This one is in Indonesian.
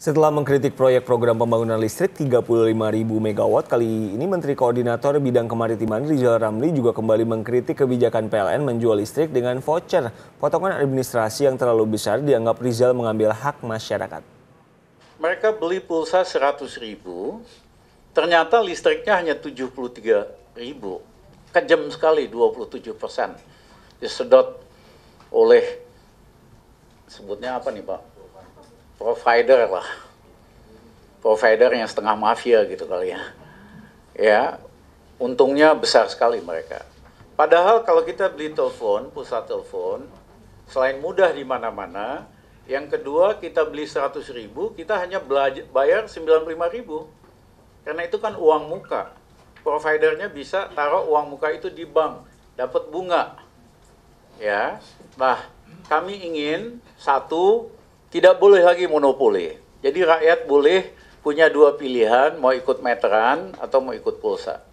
Setelah mengkritik proyek program pembangunan listrik 35.000 MW, kali ini Menteri Koordinator Bidang Kemaritiman Rizal Ramli juga kembali mengkritik kebijakan PLN menjual listrik dengan voucher. Potongan administrasi yang terlalu besar dianggap Rizal mengambil hak masyarakat. Mereka beli pulsa 100 ribu, ternyata listriknya hanya 73 ribu. Kejam sekali 27 persen. Disedot oleh, sebutnya apa nih Pak? Provider lah. Provider yang setengah mafia gitu kali ya. Ya untungnya besar sekali mereka. Padahal kalau kita beli telepon pusat telepon selain mudah di mana-mana yang kedua kita beli 100 ribu kita hanya belajar, bayar 95 ribu. Karena itu kan uang muka. Providernya bisa taruh uang muka itu di bank dapat bunga. Ya nah kami ingin satu tidak boleh lagi monopoli. Jadi rakyat boleh punya dua pilihan, mau ikut meteran atau mau ikut pulsa.